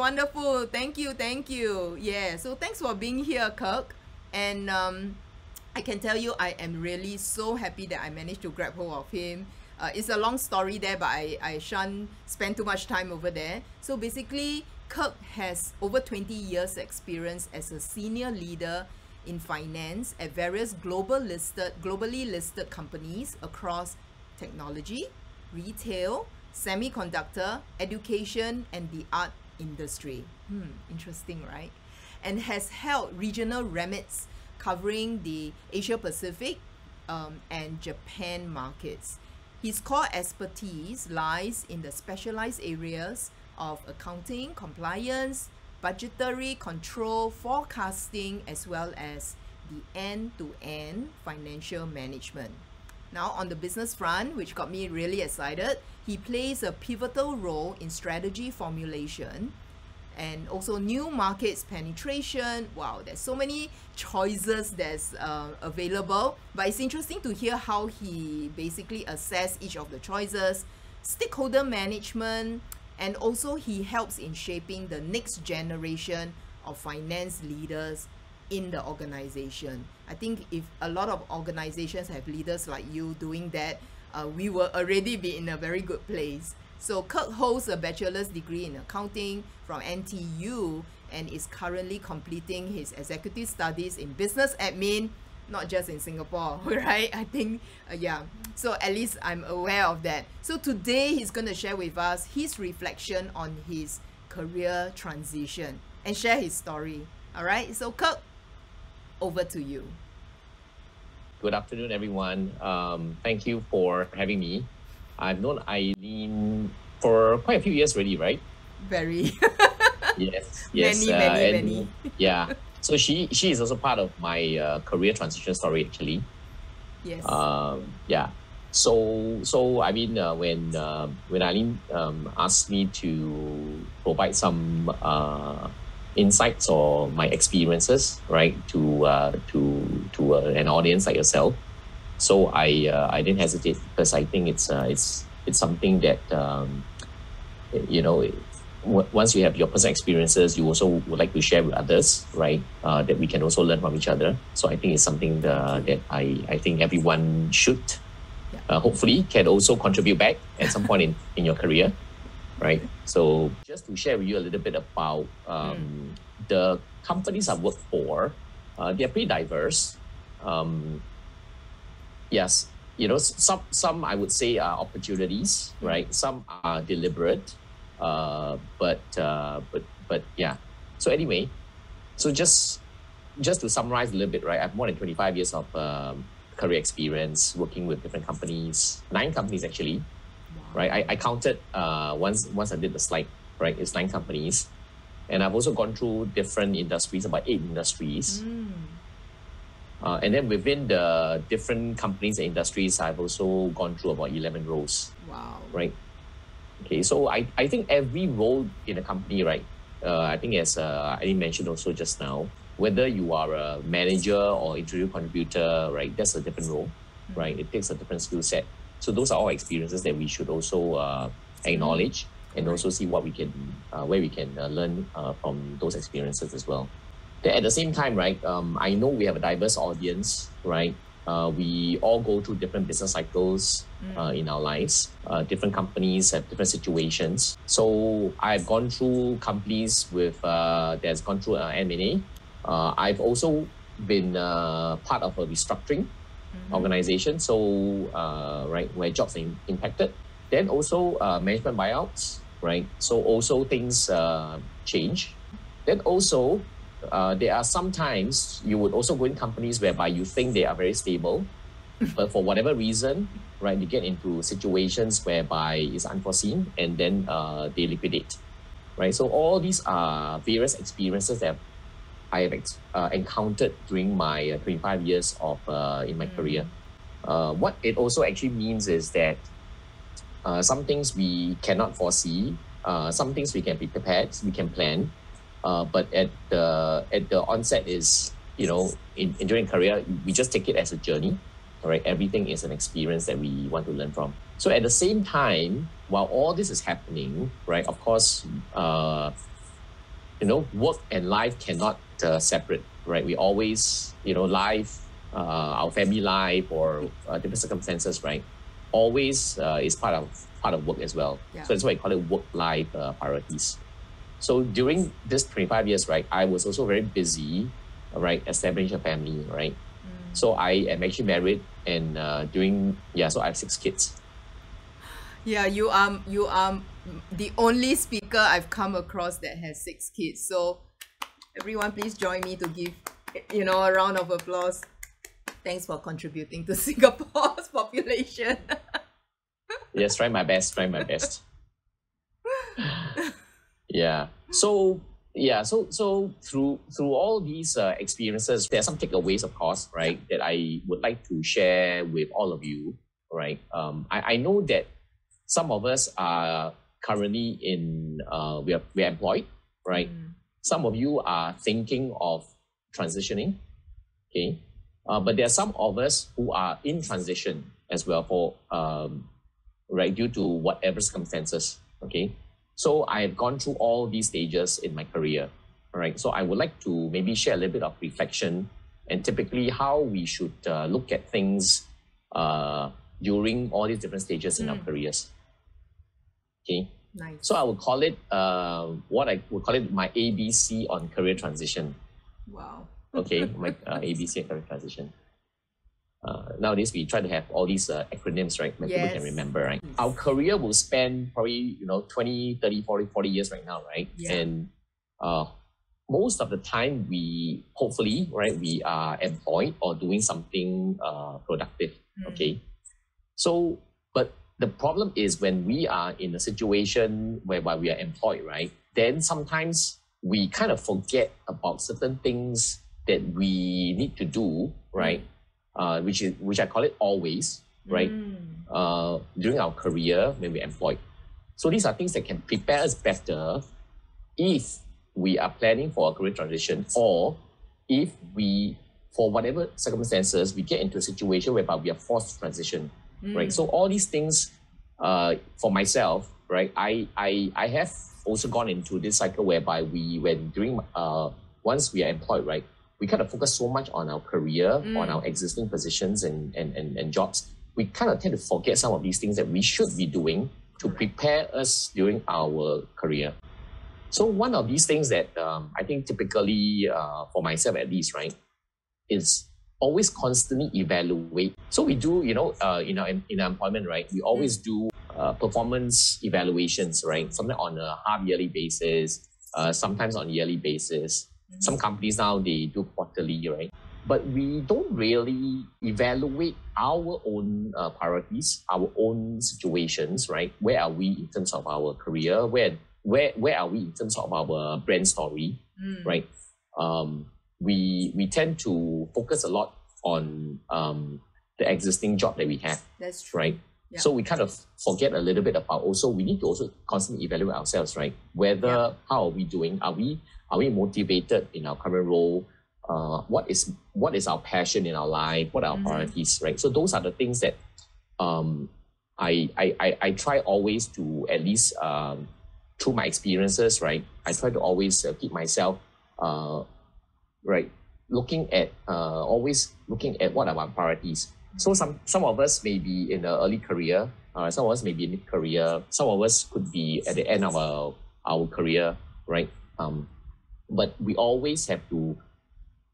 wonderful. Thank you, thank you. Yeah, so thanks for being here, Kirk. And um, I can tell you, I am really so happy that I managed to grab hold of him. Uh, it's a long story there, but I, I shan't spend too much time over there. So basically, Kirk has over 20 years experience as a senior leader in finance at various global listed, globally listed companies across technology, retail, semiconductor, education, and the art industry. Hmm, interesting, right? And has held regional remits covering the Asia Pacific um, and Japan markets. His core expertise lies in the specialized areas of accounting, compliance, budgetary control, forecasting, as well as the end-to-end financial management. Now, on the business front, which got me really excited, he plays a pivotal role in strategy formulation and also new markets penetration. Wow, there's so many choices that's uh, available. But it's interesting to hear how he basically assess each of the choices, stakeholder management, and also he helps in shaping the next generation of finance leaders in the organization. I think if a lot of organizations have leaders like you doing that, uh, we will already be in a very good place. So Kirk holds a bachelor's degree in accounting from NTU and is currently completing his executive studies in business admin, not just in Singapore, right? I think, uh, yeah. So at least I'm aware of that. So today he's going to share with us his reflection on his career transition and share his story. All right. So Kirk, over to you. Good afternoon, everyone. Um, thank you for having me. I've known Eileen for quite a few years already, right? Very. yes. Yes. Many, uh, many, and many. yeah. So she she is also part of my uh, career transition story actually. Yes. Um, yeah. So so I mean uh, when uh, when Eileen um, asked me to provide some uh, insights or my experiences right to uh, to to uh, an audience like yourself. So I uh, I didn't hesitate because I think it's uh, it's it's something that um, you know w- once you have your personal experiences you also would like to share with others right uh, that we can also learn from each other. So I think it's something the, that I, I think everyone should uh, hopefully can also contribute back at some point in, in your career right? So just to share with you a little bit about um, the companies I work for uh, they're pretty diverse. Um, yes you know some some i would say are opportunities right? Some are deliberate uh, but uh, but but yeah. So anyway so just just to summarize a little bit right? I have more than 25 years of um, career experience working with different companies nine companies actually right i, I counted uh, once once i did the slide right it's nine companies and i've also gone through different industries about eight industries Mm. uh, and then within the different companies and industries, I've also gone through about 11 roles, Wow. right? Okay, so I, I think every role in a company, right? Uh, I think as uh, I mentioned also just now, whether you are a manager or interview contributor, right? That's a different role, right? It takes a different skill set. So those are all experiences that we should also uh, acknowledge and also see what we can, uh, where we can uh, learn uh, from those experiences as well. Then at the same time, right, um, I know we have a diverse audience, right? Uh, we all go through different business cycles uh, in our lives. Uh, different companies have different situations. So I've gone through companies with uh, that's gone through uh, M&A. Uh, I've also been uh, part of a restructuring organization. So uh, right where jobs are impacted. Then also uh, management buyouts, right? So also things uh, change. Then also uh, there are sometimes you would also go in companies whereby you think they are very stable, but for whatever reason, right, you get into situations whereby it's unforeseen and then uh, they liquidate, right? So all these are various experiences that I have ex- uh, encountered during my uh, 25 years of uh, in my career. Uh, what it also actually means is that uh, some things we cannot foresee, uh, some things we can be prepared, we can plan, uh, but at the at the onset is you know in, in during career we just take it as a journey right everything is an experience that we want to learn from. So at the same time while all this is happening right of course uh, you know, work and life cannot uh, separate, right? We always, you know, life, uh, our family life or uh, different circumstances, right? Always uh, is part of part of work as well. Yeah. So that's why I call it work-life uh, priorities. So during this 25 years, right, I was also very busy, right, establishing a family, right? So I am actually married and uh, doing, yeah, so I have six kids. Yeah, you are you are the only speaker I've come across that has six kids. So everyone please join me to give you know a round of applause. Thanks for contributing to Singapore's population. Yes, try my best, try my best. yeah. So yeah, so so through through all these uh, experiences, there are some takeaways, of course, right, that I would like to share with all of you, right? Um, I, I know that some of us are currently in uh, we are we are employed, right? Some of you are thinking of transitioning, okay, uh, but there are some of us who are in transition as well for um, right due to whatever circumstances, okay. So I have gone through all these stages in my career. All right. So I would like to maybe share a little bit of reflection and typically how we should uh, look at things uh, during all these different stages in our Mm. careers. Okay. Nice. So I would call it uh, what I would call it my ABC on career transition. wow. Okay, my uh, ABC on career transition. Uh, nowadays we try to have all these uh, acronyms right that people can remember right Yes. our career will span probably you know 20 30 40 40 years right now right Yeah. and uh, most of the time we hopefully right we are employed or doing something uh, productive Mm. okay so but the problem is when we are in a situation whereby we are employed right then sometimes we kind of forget about certain things that we need to do right uh, which is which i call it always right Mm. uh, during our career when we're employed. So these are things that can prepare us better if we are planning for a career transition or if we, for whatever circumstances, we get into a situation whereby we are forced to transition, right? So all these things, uh, for myself, right, I, I, I have also gone into this cycle whereby we, when during, uh, once we are employed, right, we kind of focus so much on our career, on Mm. our existing positions and, and, and, and jobs we kind of tend to forget some of these things that we should be doing to prepare us during our career. So one of these things that um, I think typically uh, for myself at least, right, is always constantly evaluate. So we do, you know, uh, in our in our employment, right, we always do uh, performance evaluations, right, sometimes on a half yearly basis, uh, sometimes on yearly basis. Some companies now they do quarterly, right? but we don't really evaluate our own uh, priorities, our own situations, right? Where are we in terms of our career? Where where where are we in terms of our brand story, Mm. right? Um, we we tend to focus a lot on um, the existing job that we have, That's true. right? Yeah. So we kind of forget a little bit about also we need to also constantly evaluate ourselves, right? Whether Yeah. how are we doing? Are we are we motivated in our current role? Uh, what is what is our passion in our life? What are our Mhm. priorities, right? So those are the things that um, I, I I I try always to at least um, through my experiences, right? I try to always uh, keep myself uh, right looking at uh, always looking at what are my priorities. So some some of us may be in the early career, uh, some of us may be in mid career, some of us could be at the end of our our career, right? Um, but we always have to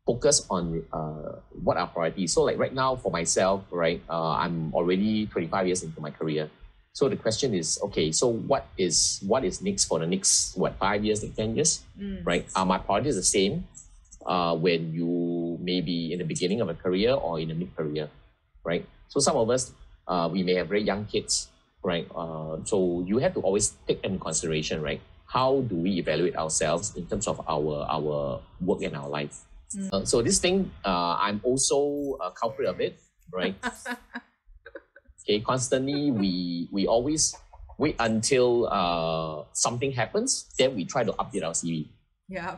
focus on uh, what our priorities. So like right now for myself, right, uh, I'm already 25 years into my career. So the question is, okay, so what is what is next for the next what five years, next 10 years? Mm. right? Are my priorities the same uh, when you may be in the beginning of a career or in a mid career, right? So some of us, uh, we may have very young kids, right? Uh, so you have to always take into consideration, right? How do we evaluate ourselves in terms of our our work and our life? Mm. Uh, so this thing, uh, I'm also a culprit of it, right? okay, constantly we we always wait until uh, something happens, then we try to update our CV Yeah.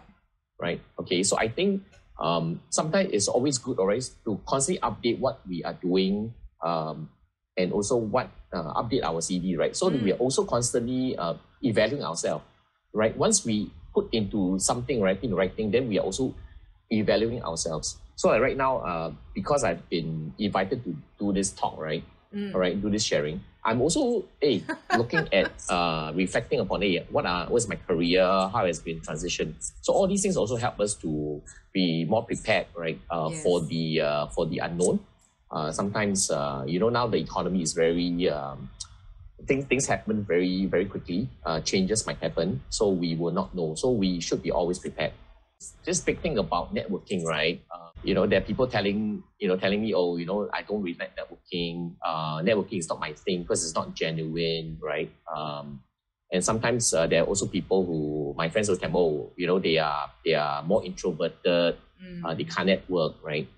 Right? Okay, so I think um, sometimes it's always good, always to constantly update what we are doing, um, and also what uh, update our CV, right? So that we are also constantly uh, evaluating ourselves, right? Once we put into something, right, in the right thing, then we are also evaluating ourselves. So right now, uh, because I've been invited to do this talk, right, Mm. all right, do this sharing. I'm also hey, looking at uh, reflecting upon hey, what are what's my career, how has been transitioned. So all these things also help us to be more prepared, right, uh, for the uh, for the unknown. Uh, sometimes uh, you know now the economy is very um, things things happen very very quickly. Uh, changes might happen, so we will not know. So we should be always prepared. This big thing about networking, right? Uh, you know, there are people telling you know telling me, oh, you know, I don't really like networking. Uh, networking is not my thing because it's not genuine, right? Um, and sometimes uh, there are also people who my friends will tell me, oh, you know, they are they are more introverted. Mm. Uh, they can't network, right?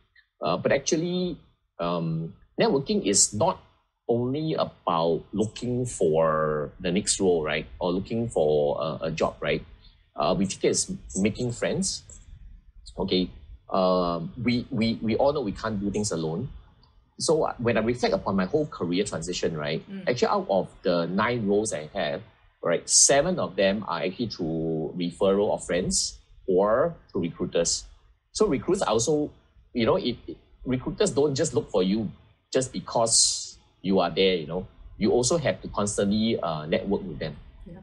Uh, but actually, um, networking is not only about looking for the next role, right? Or looking for a, a job, right? Uh, we take it as making friends. Okay. Um, we, we, we all know we can't do things alone. So uh, when I reflect upon my whole career transition, right? Mm. Actually, out of the nine roles I have, right, seven of them are actually through referral of friends or through recruiters. So recruiters are also, you know, it, it- recruiters don't just look for you just because you are there, you know. You also have to constantly uh, network with them. Yeah.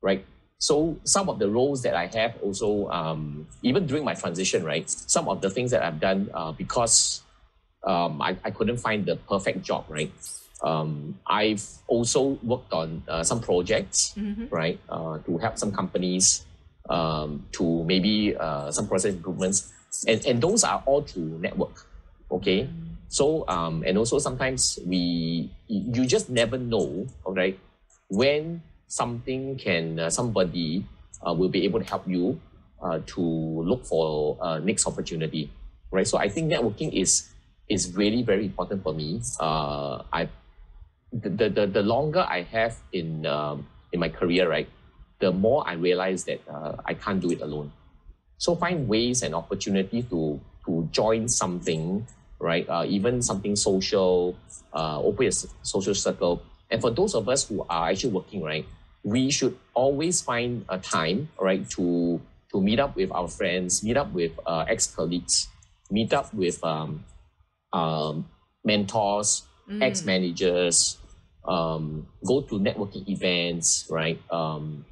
Right. So some of the roles that I have also, um, even during my transition, right, some of the things that I've done uh, because um, I, I couldn't find the perfect job, right? Um, I've also worked on uh, some projects, Mhm. right, uh, to help some companies um, to maybe uh, some process improvements. And, and those are all through network, okay? Mm. So, um, and also sometimes we, you just never know, okay, when something can, uh, somebody uh, will be able to help you uh, to look for uh, next opportunity, right? So I think networking is is really very important for me. Uh, I, the, the, the, longer I have in um, in my career, right, the more I realize that uh, I can't do it alone. So find ways and opportunity to to join something, right? Uh, even something social, uh, open a social circle. And for those of us who are actually working, right, we should always find a time, right, to to meet up with our friends, meet up with uh, ex colleagues, meet up with um, um, mentors, Mm. ex managers, um, go to networking events, right? Um,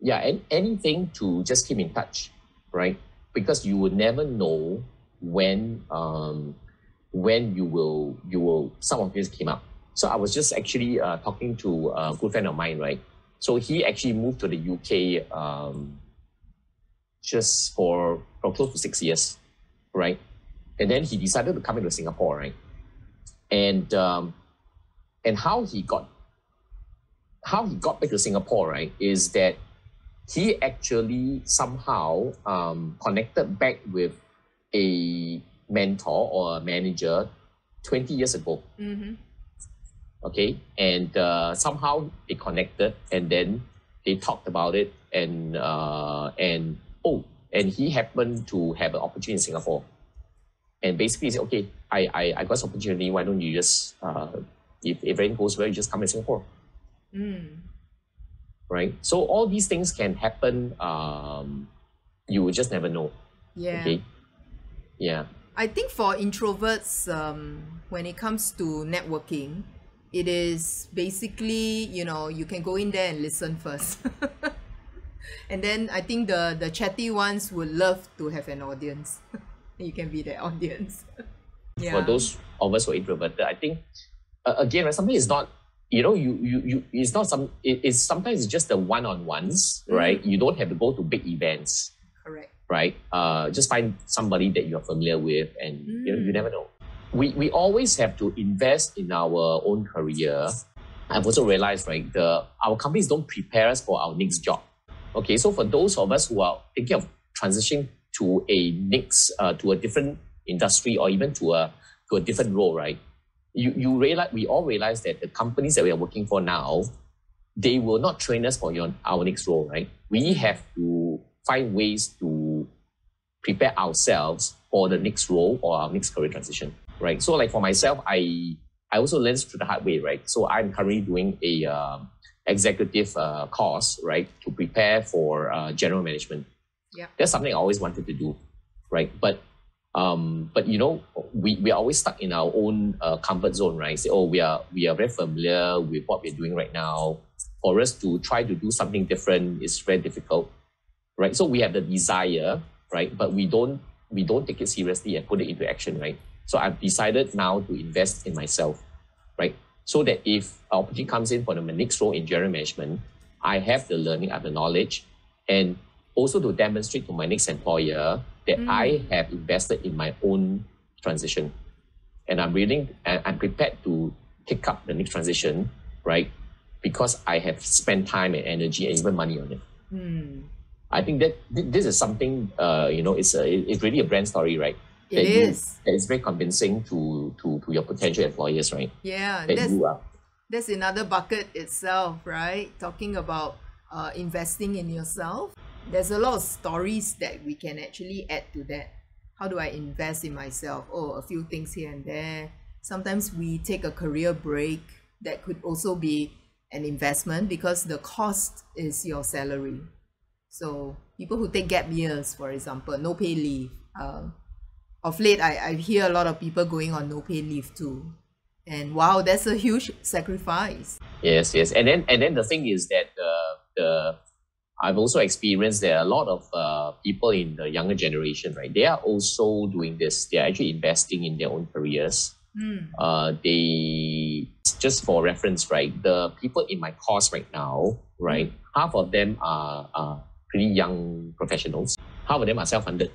yeah, and anything to just keep in touch, right? Because you will never know when um, when you will you will some of this came up. So I was just actually uh, talking to a good friend of mine, right? So he actually moved to the UK um, just for for close to six years, right? And then he decided to come into Singapore, right? And um, and how he got how he got back to Singapore, right, is that he actually somehow um, connected back with a mentor or a manager 20 years ago. Mhm. Okay. And uh, somehow they connected and then they talked about it and uh, and oh, and he happened to have an opportunity in Singapore. And basically he said, okay, I, I, I got this opportunity, why don't you just uh, if, if everything goes well, you just come to Singapore Mm. right? So all these things can happen. Um, you will just never know. Yeah. Okay. Yeah. I think for introverts, um, when it comes to networking, it is basically you know you can go in there and listen first, and then I think the the chatty ones would love to have an audience. you can be the audience. yeah. For those of us who are introverted, I think uh, again, something is not. You know, you you you. It's not some. It, it's sometimes it's just the one on ones, right? You don't have to go to big events, correct. right? Uh, just find somebody that you're familiar with, and you know, you Mm. never know. We we always have to invest in our own career. I've also realized, right, the our companies don't prepare us for our next job. Okay, so for those of us who are thinking of transitioning to a next, uh, to a different industry or even to a to a different role, right? You you realize we all realize that the companies that we are working for now, they will not train us for your our next role, right? We have to find ways to prepare ourselves for the next role or our next career transition, right? So, like for myself, I I also learned through the hard way, right? So I'm currently doing a um, executive uh, course, right, to prepare for uh, general management. Yeah. That's something I always wanted to do, right? But um, but you know, we, we are always stuck in our own uh, comfort zone, right? Say, oh, we are we are very familiar with what we're doing right now. For us to try to do something different is very difficult, right? So we have the desire, right? But we don't we don't take it seriously and put it into action, right? So I've decided now to invest in myself, right? So that if an opportunity comes in for the next role in general management, I have the learning, I have the knowledge, and also to demonstrate to my next employer that Mm. I have invested in my own transition. And I'm willing and I'm prepared to take up the next transition, right? Because I have spent time and energy and even money on it. Mm. I think that thi- this is something uh, you know, it's a it's really a brand story, right? It That you- is. That is very convincing to to to your potential employers, right? Yeah, That that's you are that's another bucket itself, right? Talking about uh, investing in yourself. There's a lot of stories that we can actually add to that. How do I invest in myself? Oh, a few things here and there. Sometimes we take a career break. That could also be an investment because the cost is your salary. So people who take gap years, for example, no pay leave. Um, of late, I, I hear a lot of people going on no pay leave too. And wow, that's a huge sacrifice. Yes, yes, and then and then the thing is that the the I've also experienced there are a lot of uh, people in the younger generation, right? They are also doing this. They are actually investing in their own careers. Mm. Uh, they just for reference, right? The people in my course right now, right? Half of them are, are pretty young professionals. Half of them are self-funded,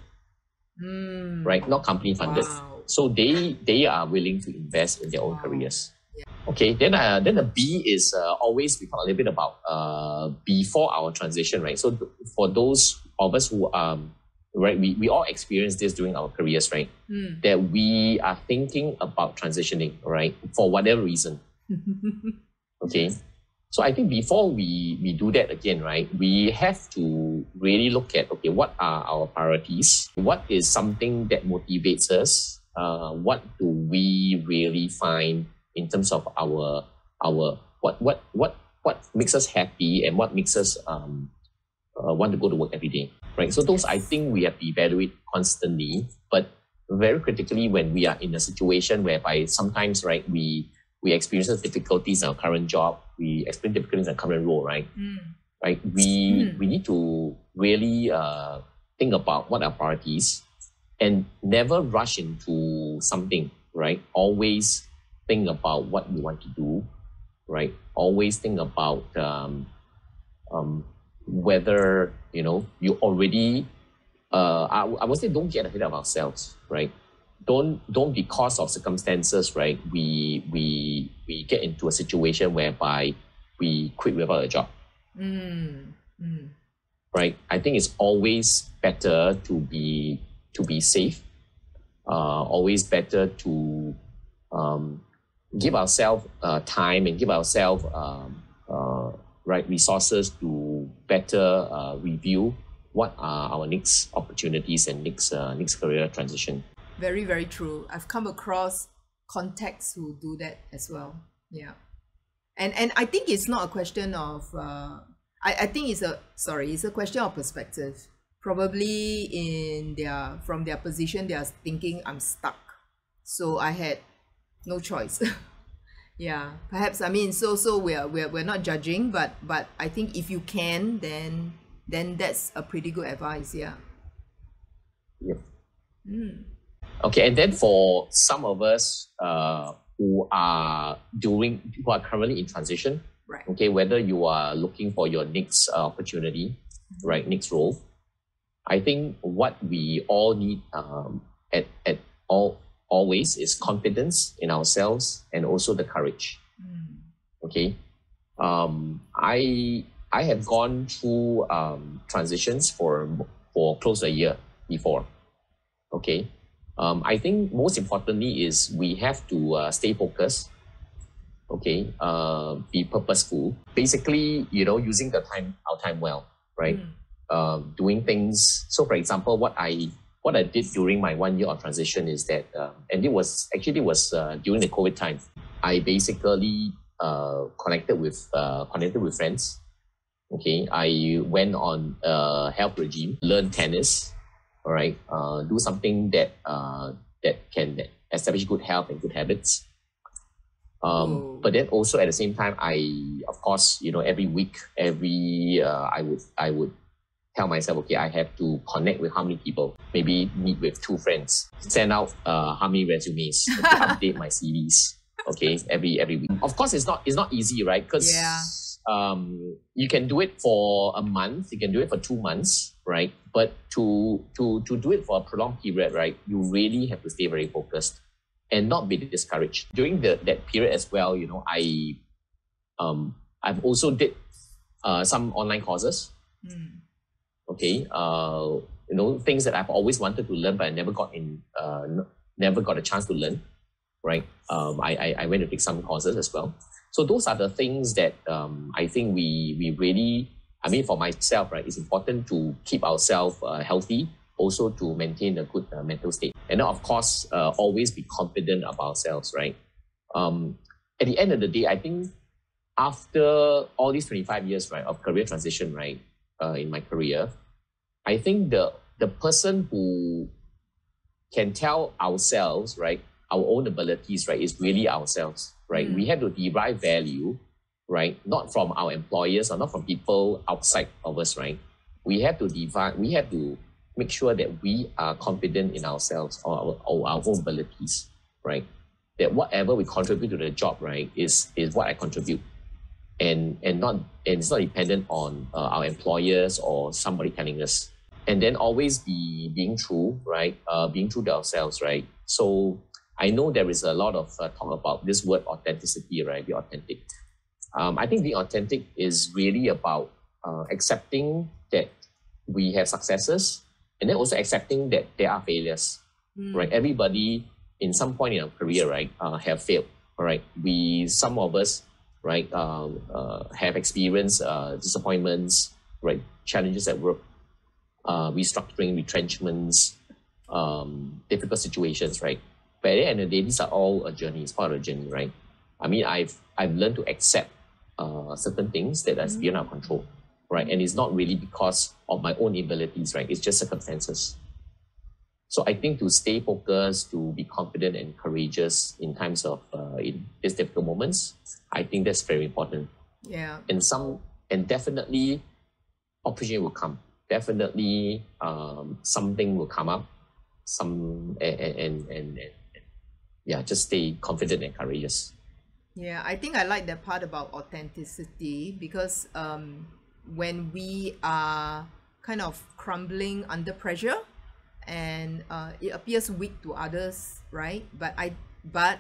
Mm. right? Not company funded. Wow. So they they are willing to invest in their own Wow. careers. Okay, then uh, then the B is uh, always we talk a little bit about uh, before our transition, right? So th- for those of us who um right, we, we all experience this during our careers, right? Mm. That we are thinking about transitioning, right? For whatever reason. Okay. So I think before we, we do that again, right, we have to really look at okay, what are our priorities? What is something that motivates us? Uh, what do we really find in terms of our our what what what what makes us happy and what makes us um, uh, want to go to work every day, right? So those I think we have to evaluate constantly, but very critically when we are in a situation whereby sometimes right we we experience difficulties in our current job, we experience difficulties in our current role, right? Mm. Right? We Mm. we need to really uh, think about what our priorities and never rush into something, right? Always think about what you want to do, right? Always think about um, um, whether you know you already. Uh, I, I would say don't get ahead of ourselves, right? Don't don't because of circumstances right we we we get into a situation whereby we quit without a job Mm. Mm. right i think it's always better to be to be safe uh, always better to um, give ourselves uh, time and give ourselves um, uh, right resources to better uh, review what are our next opportunities and next uh, next career transition Very, very true. I've come across contacts who do that as well. Yeah. And and I think it's not a question of uh I, I think it's a sorry, it's a question of perspective. Probably in their from their position they are thinking I'm stuck. So I had no choice. yeah. Perhaps I mean so so we're we're we're not judging, but but I think if you can then then that's a pretty good advice, yeah. Yep. Mm. Okay, and then for some of us uh, who are doing who are currently in transition, Right. okay, whether you are looking for your next uh, opportunity, right, next role, I think what we all need um, at at all always is confidence in ourselves and also the courage. Mm. Okay, um, I I have gone through um, transitions for for close to a year before. Okay, um, I think most importantly is we have to uh, stay focused. Okay, uh, be purposeful. Basically, you know, using the time our time well, right? Mm. um, doing things. So, for example, what I what I did during my one year of transition is that, um, and it was actually it was uh, during the COVID time. I basically uh, connected with uh, connected with friends. Okay, I went on a health regime, learned tennis. All right, uh, do something that uh, that can establish good health and good habits. Um, but then also at the same time, I of course you know every week, every uh, I would I would tell myself, okay, I have to connect with how many people, maybe meet with two friends, send out uh, how many resumes, update my CVs, okay, every every week. Of course, it's not it's not easy, right? Because Yeah. um, you can do it for a month, you can do it for two months, right? But to to to do it for a prolonged period, right, you really have to stay very focused and not be discouraged. During the that period as well, you know, I um I've also did uh, some online courses Mm. okay uh you know things that i've always wanted to learn but i never got in uh never got a chance to learn right um I, I i went to take some courses as well so those are the things that um i think we we really i mean for myself right it's important to keep ourselves uh, healthy also to maintain a good uh, mental state and then of course uh, always be confident about ourselves right um at the end of the day i think after all these 25 years right of career transition right uh, in my career, I think the the person who can tell ourselves, right, our own abilities, right, is really ourselves, right? Mm. We have to derive value, right, not from our employers or not from people outside of us, right? We have to divide, we have to make sure that we are confident in ourselves or our, or our own abilities, right? That whatever we contribute to the job, right, is is what I contribute. And and not and it's not dependent on uh, our employers or somebody telling us. And then always be being true right? Uh, being true to ourselves right? So i know there is a lot of uh, talk about this word authenticity right? Be authentic um, i think being authentic is really about uh, accepting that we have successes and then also accepting that there are failures Mm. right? Everybody in some point in our career right uh, have failed all right we some of us right um, uh, have experienced uh, disappointments right? Challenges at work uh, restructuring retrenchments um, difficult situations right? But at the end of the day these are all a journey. It's part of a journey right? I mean i've i've learned to accept uh, certain things that are beyond our control right and it's not really because of my own abilities right it's just circumstances so I think to stay focused, to be confident and courageous in times of uh, in these difficult moments, I think that's very important. Yeah. And some and definitely, opportunity will come. Definitely, um, something will come up. Some and and, and and and yeah, just stay confident and courageous. Yeah, I think I like that part about authenticity because um, when we are kind of crumbling under pressure and uh, it appears weak to others, right? But I but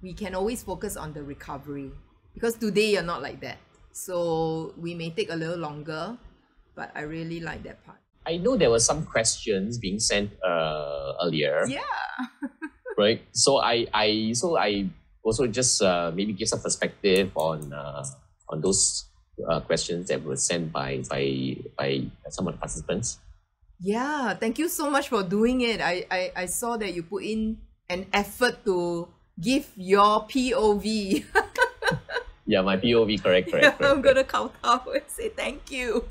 we can always focus on the recovery because today you're not like that. So we may take a little longer, but I really like that part. I know there were some questions being sent uh, earlier. Yeah. right? So I, I, so I also just uh, maybe give some perspective on uh, on those uh, questions that were sent by by by some of the participants. Yeah, thank you so much for doing it. I, I, I saw that you put in an effort to give your POV. Yeah, my POV, correct, correct. correct, I'm correct. gonna count out and say thank you.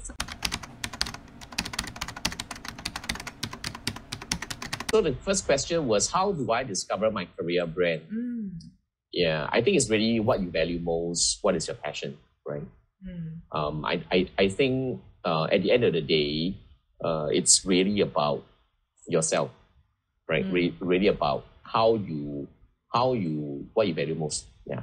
So the first question was, how do I discover my career brand? Mm, Yeah, I think it's really what you value most. What is your passion, right? mm, um, I, I, I think uh, at the end of the day, uh, it's really about yourself, right? Mm. Re- really about how you, how you, what you value most. Yeah.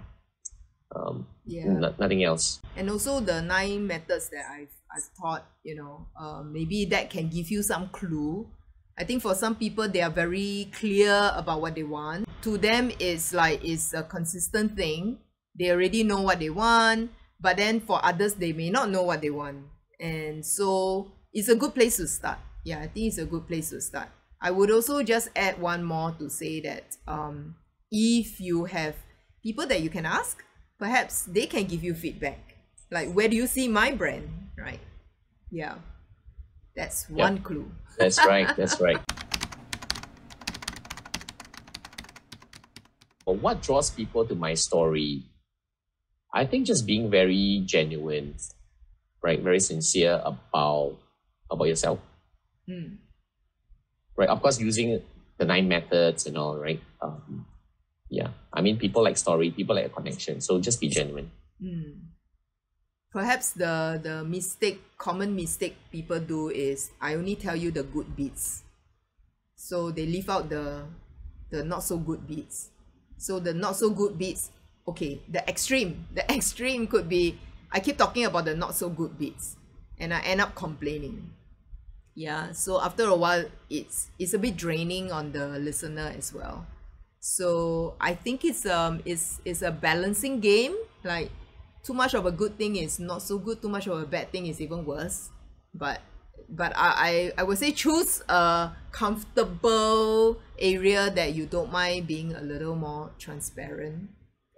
Um, yeah. no- nothing else. And also the nine methods that I've I've taught, you know, uh, maybe that can give you some clue. I think for some people they are very clear about what they want. To them it's like it's a consistent thing. They already know what they want, but then for others they may not know what they want. And so it's a good place to start. Yeah, I think it's a good place to start. I would also just add one more to say that um, if you have people that you can ask, perhaps they can give you feedback. Like, where do you see my brand? Right? Yeah. That's one clue. That's right. That's right. What draws people to my story? I think just being very genuine, right? Very sincere about about yourself. Mm. Right. Of course, using the nine methods and all, right? Um, yeah. I mean, people like story, people like a connection. So just be genuine. Mm. Perhaps the the mistake, common mistake people do is I only tell you the good bits. So they leave out the the not so good bits. So the not so good bits, okay, the extreme, the extreme could be I keep talking about the not so good bits and I end up complaining. Yeah, so after a while it's it's a bit draining on the listener as well. So I think it's um it's it's a balancing game. Like too much of a good thing is not so good, too much of a bad thing is even worse. But but I, I I would say choose a comfortable area that you don't mind being a little more transparent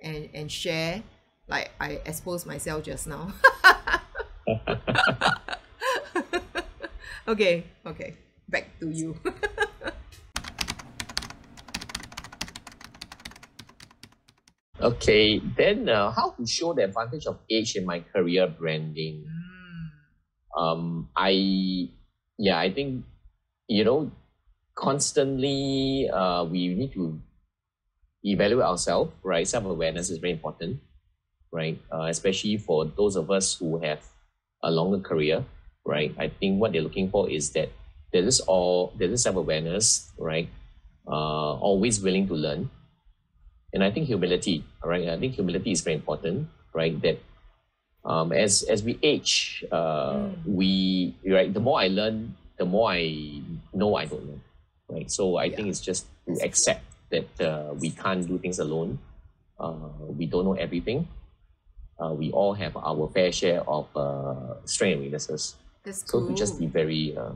and and share like I exposed myself just now. okay, okay. Back to you. Okay, then uh, how to show the advantage of age in my career branding? Um, I yeah, I think you know constantly uh, we need to evaluate ourselves, right? Self awareness is very important, right? Uh, especially for those of us who have a longer career, right? I think what they're looking for is that there is all there is self awareness, right? Uh, always willing to learn, and I think humility, right. I think humility is very important, right? That um, as as we age, uh, Mm. we right. The more I learn, the more I know I don't know, right? So I think it's just to accept that uh, we can't do things alone. Uh, we don't know everything. Uh, we all have our fair share of uh, strengths and weaknesses. That's So cool. to just be very uh,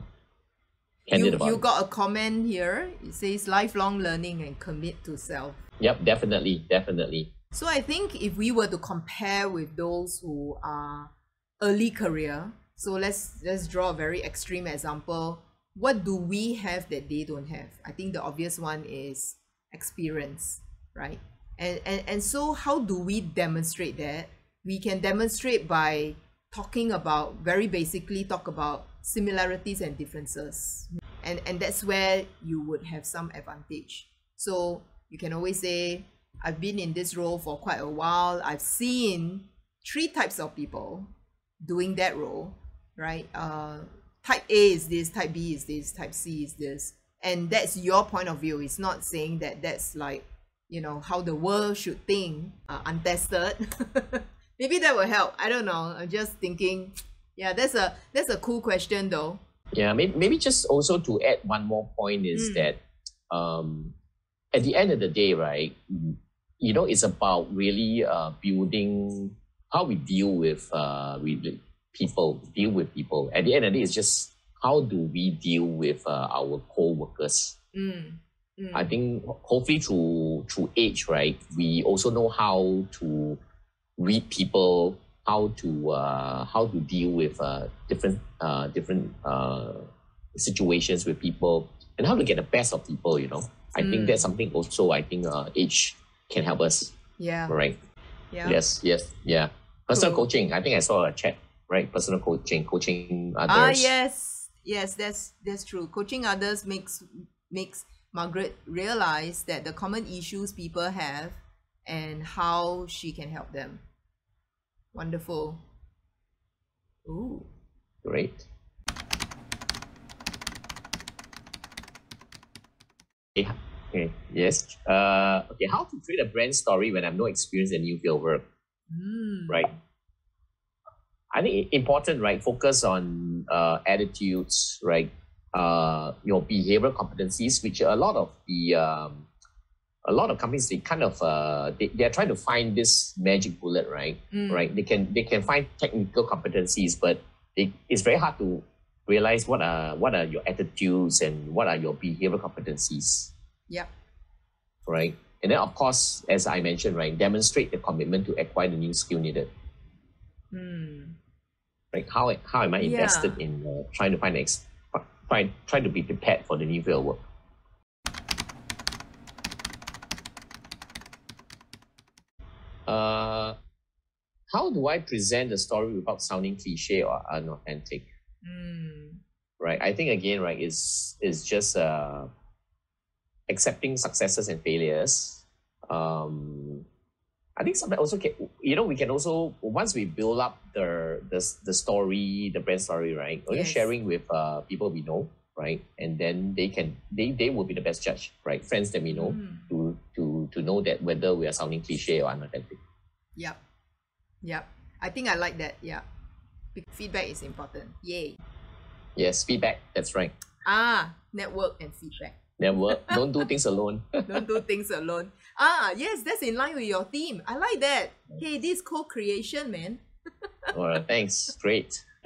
candid you, about you it. got a comment here. It says lifelong learning and commit to self. Yep, definitely, definitely. So I think if we were to compare with those who are early career, so let's let's draw a very extreme example. What do we have that they don't have? I think the obvious one is experience, right? And and, and so how do we demonstrate that? We can demonstrate by talking about very basically talk about similarities and differences. And and that's where you would have some advantage. So you can always say, I've been in this role for quite a while. I've seen three types of people doing that role, right? Uh, type A is this, type B is this, type C is this. And that's your point of view. It's not saying that that's like, you know, how the world should think, uh, untested. Maybe that will help. I don't know. I'm just thinking, yeah, that's a that's a cool question though. Yeah, maybe, maybe just also to add one more point is Mm. that um, at the end of the day, right, you know, it's about really uh, building how we deal with uh, with people, deal with people. At the end of the day, it's just how do we deal with uh, our co-workers. Mm. Mm. I think hopefully through through age, right, we also know how to read people, how to uh, how to deal with uh, different uh, different uh, situations with people, and how to get the best of people. You know, I Mm. think that's something also I think uh, age can help us. yeah. Right? Yeah. Yes. Yes. Yeah. Personal Cool. coaching. I think I saw a chat. Right. Personal coaching, coaching others. Ah others. yes, yes, that's that's true. Coaching others makes makes Margaret realize that the common issues people have and how she can help them. Wonderful. Ooh. Great. Okay. Yes. Uh, okay. How to create a brand story when I have no experience in new field work? Mm. Right. I think important, right? Focus on uh, attitudes, right? Uh, your behavioral competencies, which a lot of the um, a lot of companies they kind of uh, they, they're trying to find this magic bullet, right? Mm. right? They can they can find technical competencies, but they, it's very hard to realize what are what are your attitudes and what are your behavioral competencies, Yep. Right? And then of course, as I mentioned, right, demonstrate the commitment to acquire the new skill needed. Mm. Right? How how am I Yeah. invested in uh, trying to find ex- trying trying to be prepared for the new field work? Uh, how do I present the story without sounding cliche or unauthentic? Mm. Right. I think again, right, is is just uh, accepting successes and failures. Um, I think sometimes also can, you know, we can also once we build up the the, the story, the brand story, right? Only Yes. sharing with uh, people we know, right? And then they can they they will be the best judge, right? Friends that we know Mm. to to to know that whether we are sounding cliche or unauthentic. Yep. Yep. I think I like that. Yeah. Feedback is important. Yay. Yes, feedback. That's right. Ah, network and feedback. Never don't do things alone. Don't do things alone. Ah, yes, that's in line with your theme. I like that. Hey, this co-creation, man. All right, thanks. Great.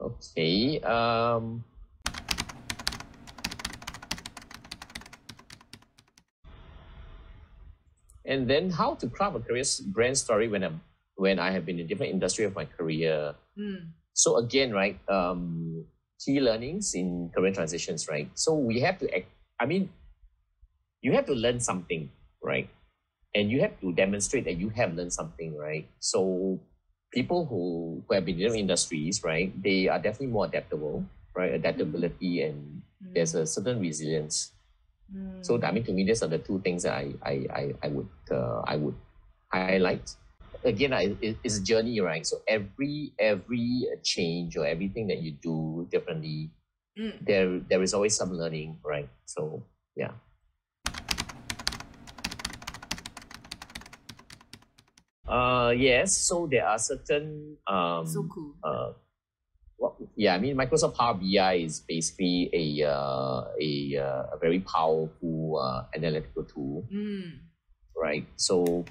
okay. Um. And then how to craft a career brand story when I'm when I have been in different industry of my career. Mm. So again, right, um, key learnings in career transitions, right? So we have to, act, I mean, you have to learn something, right? And you have to demonstrate that you have learned something, right? So people who, who have been in different industries, right, they are definitely more adaptable, right? Adaptability and Mm. there's a certain resilience. Mm. So I mean, to me, these are the two things that I I I, I would uh, I would highlight. Again, I, it, it's a journey, right? So every every change or everything that you do differently, Mm. there there is always some learning, right? So yeah. Uh yes. So there are certain um so cool. uh, well, yeah, I mean, Microsoft Power BI is basically a uh, a, uh, a very powerful uh, analytical tool, Mm. right? So,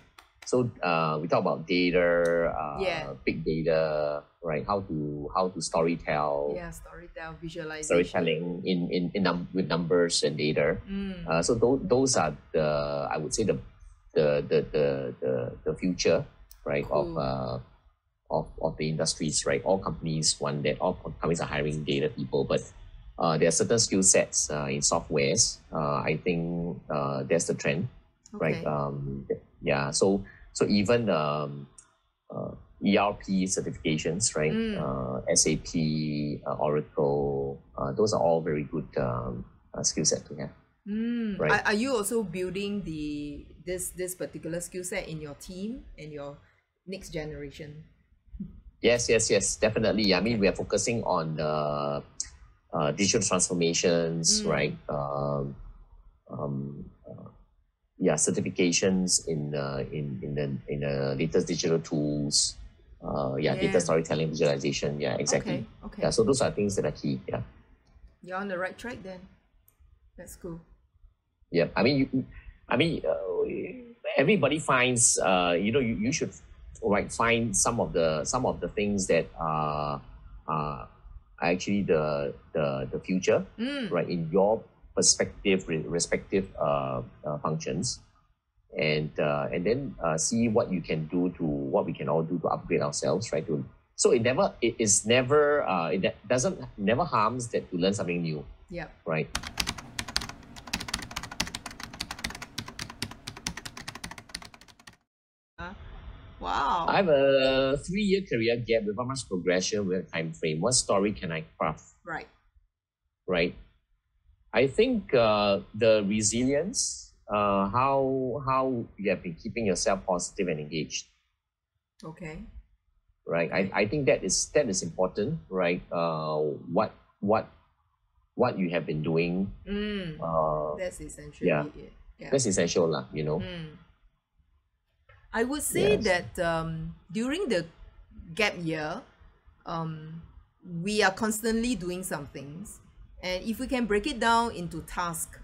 so uh, we talk about data, uh, Yeah. big data, right? How to how to storytell, Yeah, storytell, visualization. storytelling in in, in num- with numbers and data. Mm. Uh, so those those are the I would say the the the the the, the future right Cool. of uh of, of the industries right all companies want that all companies are hiring data people but uh, there are certain skill sets uh, in softwares uh, I think uh, that's the trend right um yeah so so even um uh, ERP certifications right Mm. uh, SAP uh, Oracle uh, those are all very good um, uh, skill set to have Mm. Right. Are, are you also building the this this particular skill set in your team and your next generation? Yes, yes, yes, definitely. I mean, we are focusing on the uh, digital transformations, Mm. right? Um, um, uh, yeah, certifications in uh, in in the in the latest digital tools. Uh, yeah, Yeah. data storytelling, visualization. Yeah, exactly. Okay. Okay. Yeah, so those are things that are key. Yeah, You're on the right track then. That's cool. yeah. I mean, you, I mean, uh, everybody finds. Uh, you know, you, you should right find some of the some of the things that are are actually the the the future Mm. right in your perspective respective uh, uh, functions and uh, and then uh, see what you can do to what we can all do to upgrade ourselves right to so it never it is never uh, it doesn't never harms that to learn something new yeah right Wow. I have a three-year career gap with how much progression with a time frame. What story can I craft? right. Right. I think uh, the resilience, uh, how how you have been keeping yourself positive and engaged. Okay. Right. I, I think that is that is important. Right. Uh, what what what you have been doing. Mm. Uh, That's essentially yeah. it. Yeah. that's essential, lah. You know. Mm. I would say Yes. that um, during the gap year, um, we are constantly doing some things. And if we can break it down into tasks,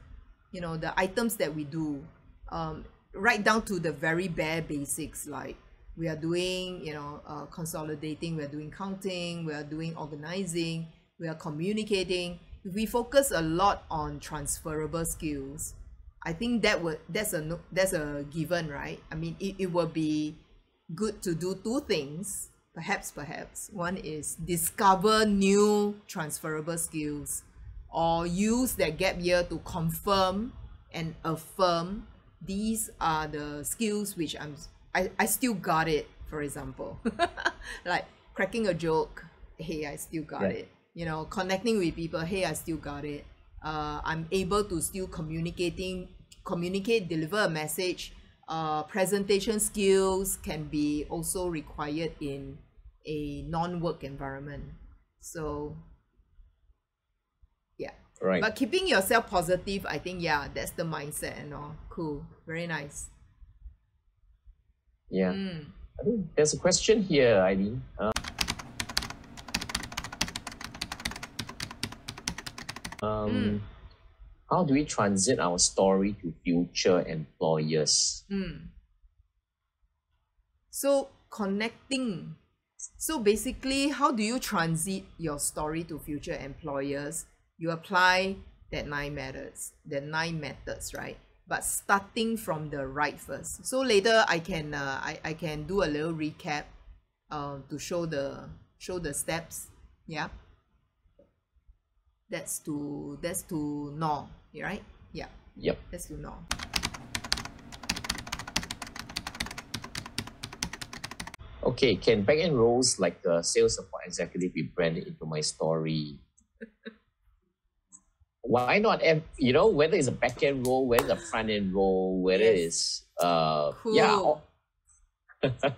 you know, the items that we do, um, right down to the very bare basics, like we are doing, you know, uh, consolidating, we are doing counting, we are doing organizing, we are communicating. If we focus a lot on transferable skills, I think that would that's a that's a given, right? I mean, it, it will be good to do two things. Perhaps, perhaps one is discover new transferable skills, or use that gap year to confirm and affirm these are the skills which I'm I, I still got it, for example. like cracking a joke, hey, I still got Yeah. it. You know, connecting with people, hey, I still got it. Uh, I'm able to still communicating, communicate, deliver a message. Uh, presentation skills can be also required in a non-work environment. So. Right. But keeping yourself positive, I think, yeah, that's the mindset and all. Cool. Very nice. yeah. Mm. I think there's a question here, Eileen. Uh, um, Mm. How do we transit our story to future employers? Mm. So connecting. So basically, how do you transit your story to future employers? You apply that nine methods, the nine methods, right? But starting from the right first. So later I can uh, I, I can do a little recap uh, to show the show the steps. Yeah. That's to that's to know, right? Yeah. Yep. That's to know. Okay, can back-end roles like the sales support executive be branded into my story? Why not? You know, whether it's a back-end role, whether it's a front-end role, whether Yes. it's uh, yeah, Cool. all-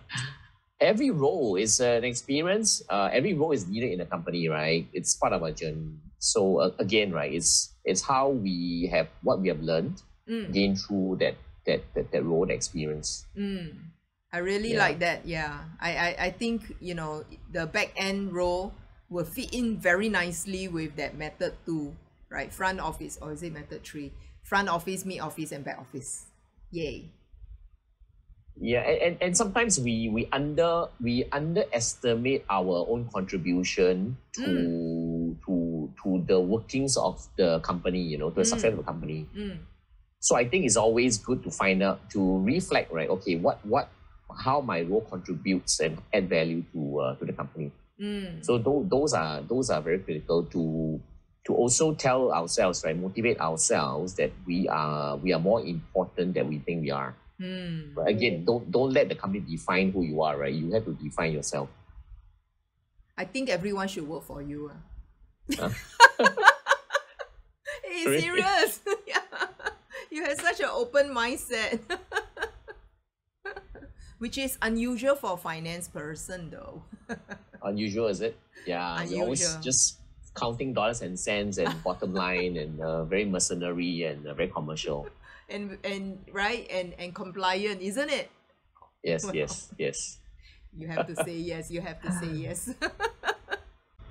every role is an experience. Uh, every role is needed in a company, right? It's part of our journey. So uh, again, right, it's it's how we have what we have learned, Mm. gained through that that that, that role experience. Mm. I really Yeah. like that. Yeah. I, I, I think, you know, the back end role will fit in very nicely with that method two, right? Front office, or is it method three? Front office, mid office, and back office. Yay. Yeah, and, and, and sometimes we we under we underestimate our own contribution to to to the workings of the company, you know, to the success of the company. Mm. So I think it's always good to find out to reflect, right? Okay, what what how my role contributes and add value to uh, to the company. Mm. So those those are those are very critical to to also tell ourselves, right? Motivate ourselves that we are we are more important than we think we are. Mm. But again, don't don't let the company define who you are, right? You have to define yourself. I think everyone should work for you. Huh? hey, Really? serious. yeah. You have such an open mindset. Which is unusual for a finance person though. Unusual, is it? Yeah, you're always Unusual. just counting dollars and cents and bottom line and uh, very mercenary and uh, very commercial. and and right and and compliant isn't it Yes, Wow. yes, yes. you have to say yes you have to say yes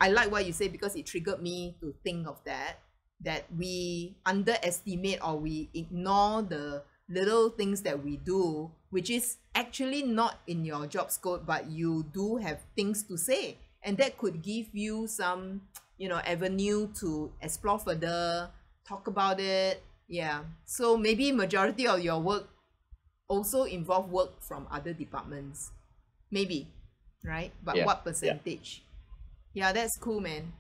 i like what you say because it triggered me to think of that that we underestimate or we ignore the little things that we do which is actually not in your job scope but you do have things to say and that could give you some you know avenue to explore further talk about it yeah so maybe majority of your work also involve work from other departments maybe right but Yeah, what percentage yeah that's cool man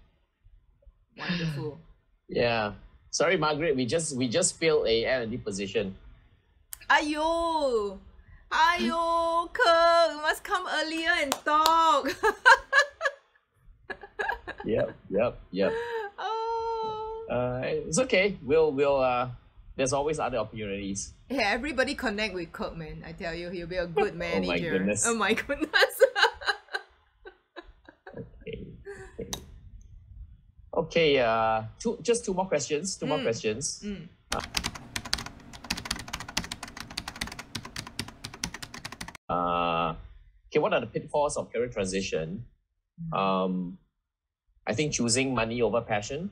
wonderful Yeah. Sorry, Margaret. We just we just filled a and D position. Ayo, ayo, Kirk, you must come earlier and talk. Yep, yep, yep. oh. Uh, it's okay. We'll we'll. Uh, there's always other opportunities. Yeah, everybody connect with Kirk, man. I tell you, he'll be a good manager. oh my goodness. Oh my goodness. Okay. Okay. Okay. Uh, two just two more questions. Two more Mm. questions. Mm. Uh, okay. What are the pitfalls of career transition? Um, I think choosing money over passion.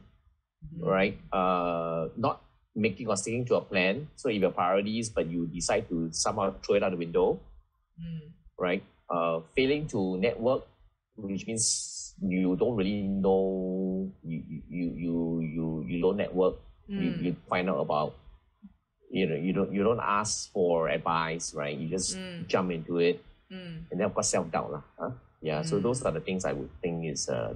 Mhm. right? Uh, not making or sticking to a plan. So if your priorities, but you decide to somehow throw it out the window, Mm. right? Uh, failing to network, which means you don't really know you you you you you don't network. You, Mm. you find out about you know you don't you don't ask for advice, right? You just Mm. jump into it, Mm. and then of course self doubt lah. Huh? Yeah. So Mm. those are the things I would think is uh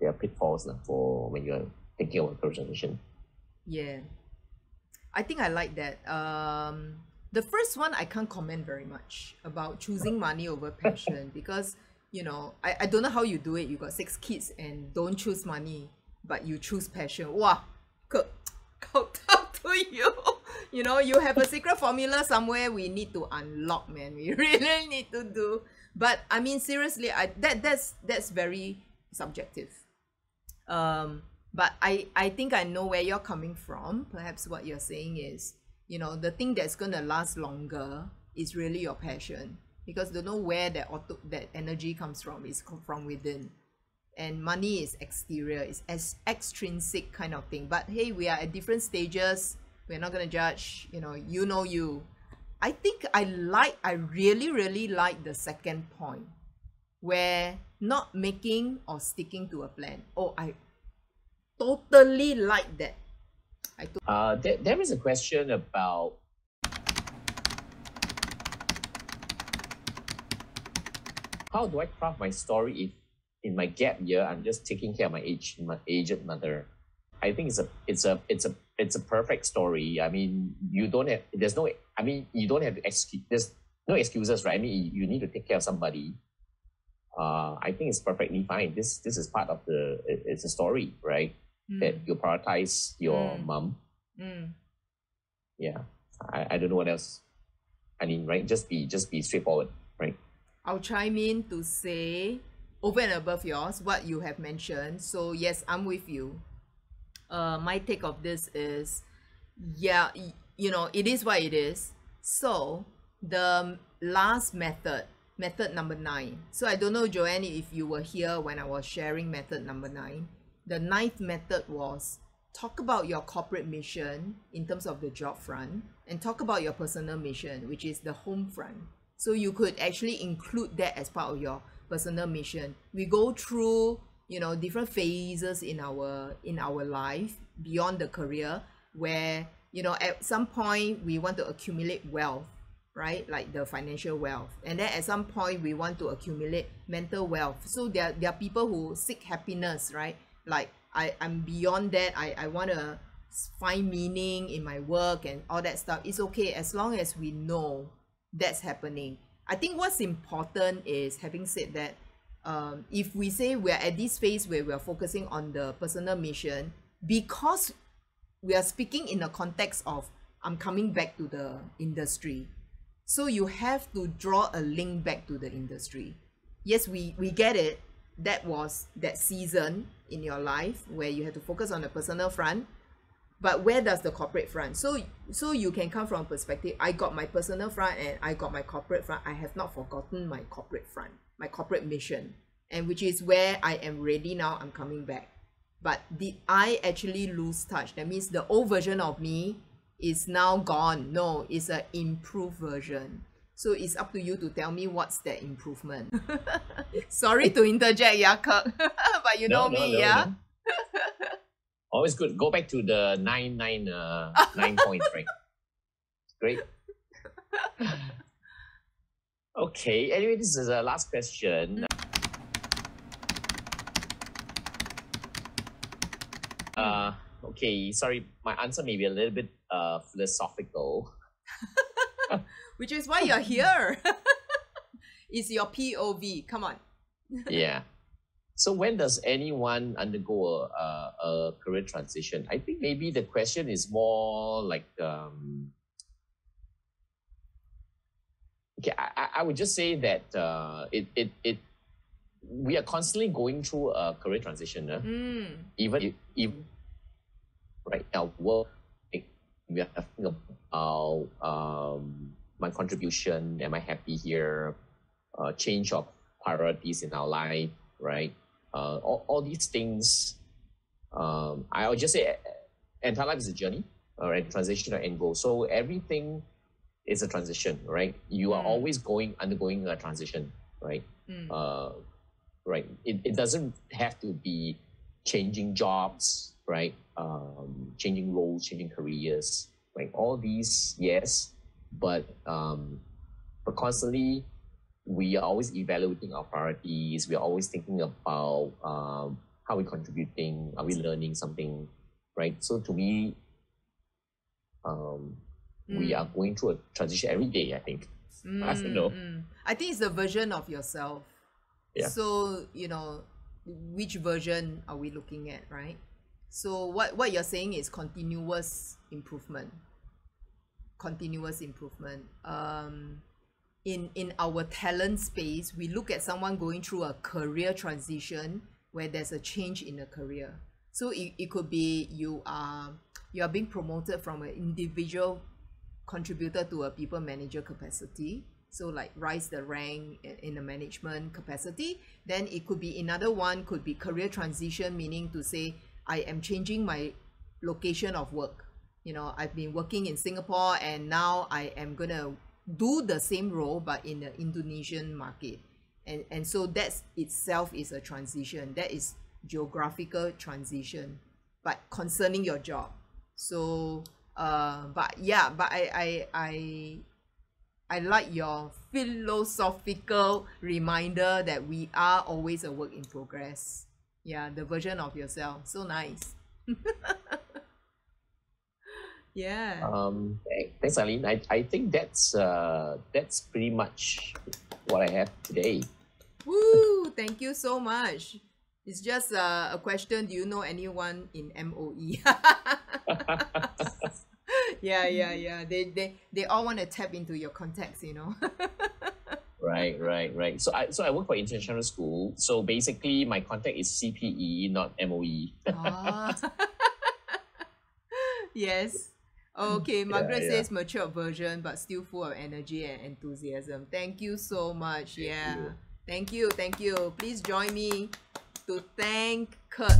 their their pitfalls for when you're thinking of a career transition. Yeah. I think I like that. Um, the first one I can't comment very much about choosing money over passion because you know I, I don't know how you do it. You got six kids and don't choose money, but you choose passion. Wow, good. Talk to you. You know, you have a secret formula somewhere we need to unlock, man. We really need to do. But I mean, seriously, I that that's that's very subjective. Um, but I I think I know where you're coming from. Perhaps what you're saying is, you know, the thing that's gonna last longer is really your passion because don't know where that auto that energy comes from. It's from within, and money is exterior. It's as extrinsic kind of thing. But hey, we are at different stages. We're not gonna judge. You know, you know you. I think I like. I really really like the second point, where not making or sticking to a plan. Oh, I totally like that. I to- Uh, there, there is a question about how do I craft my story if in my gap year I'm just taking care of my age my aged mother. I think it's a it's a it's a it's a perfect story. I mean, you don't have there's no I mean you don't have to excuse there's no excuses, right? I mean you need to take care of somebody. Uh, I think it's perfectly fine. This this is part of the it- it's a story, right? That you prioritize your Mm. mom. Mm. Yeah. I, I don't know what else. I mean, right? Just be just be straightforward, right? I'll chime in to say over and above yours what you have mentioned. So yes, I'm with you. Uh, my take of this is, yeah, y- you know, it is what it is. So the last method, method number nine. So I don't know, Joanne, if you were here when I was sharing method number nine. The ninth method was talk about your corporate mission in terms of the job front and talk about your personal mission, which is the home front. So you could actually include that as part of your personal mission. We go through, you know, different phases in our in our life beyond the career where, you know, at some point we want to accumulate wealth, right? Like the financial wealth. And then at some point we want to accumulate mental wealth. So there, there are people who seek happiness, right? Like I, I'm beyond that. I, I want to find meaning in my work and all that stuff. It's okay as long as we know that's happening. I think what's important is having said that, um, if we say we're at this phase where we're focusing on the personal mission, because we are speaking in the context of I'm coming back to the industry. So you have to draw a link back to the industry. Yes, we, we get it. That was that season in your life where you had to focus on the personal front. But where does the corporate front? So so you can come from perspective i got my personal front and i got my corporate front. I have not forgotten my corporate front my corporate mission and which is where i am ready now i'm coming back. But did i actually lose touch? That means the old version of me is now gone no it's a improved version so it's up to you to tell me what's that improvement sorry to interject yeah but you know me yeah no. Always good. Go back to the nine nine uh nine points, right? Great. Okay. Anyway, this is the last question. Uh, okay. Sorry, my answer may be a little bit uh philosophical. which is why you're here. it's your POV. Come on. yeah. So when does anyone undergo a, a, career transition? I think maybe the question is more like um, okay. I, I- I would just say that uh, it, it it we are constantly going through a career transition. uh, Mm. even if, if right our work we are thinking about um, my contribution am i happy here uh, change of priorities in our life right uh, all, all these things um, i'll just say entire life is a journey or a transition or end goal so everything is a transition right you are Mm. always going undergoing a transition right Mm. uh, right? It, it doesn't have to be changing jobs, right? Um, changing roles, changing careers, right? All these, yes, but um, but constantly we are always evaluating our priorities. We are always thinking about um, how we're contributing. Are we learning something, right? So to me, um, we are going through a transition every day. I think. I don't know. Mm, I think it's the version of yourself. Yeah. So, you know, which version are we looking at, right? So what what you're saying is continuous improvement. Continuous improvement. Um in in our talent space, we look at someone going through a career transition where there's a change in a career. So it, it could be you are you are being promoted from an individual contributor to a people manager capacity so like rise the rank in, the management capacity then it could be another one could be career transition meaning to say i am changing my location of work. You know i've been working in singapore and now i am gonna do the same role but in the indonesian market. And and so that's itself is a transition. That is geographical transition but concerning your job. So uh but yeah but I I I I like your philosophical reminder that we are always a work in progress. Yeah, the version of yourself. So nice. yeah. Um, thanks, Aline. I, I think that's uh, that's pretty much what I have today. Woo! Thank you so much. It's just uh, a question. Do you know anyone in MOE? yeah, yeah, yeah. They they they all want to tap into your contacts, you know. right, right, right. So I so I work for international school. So basically, my contact is CPE, not MOE. Ah. yes. Okay, Margaret yeah. says matured version, but still full of energy and enthusiasm. Thank you so much. Thank yeah. you. Thank you. Thank you. Please join me to thank Kirk.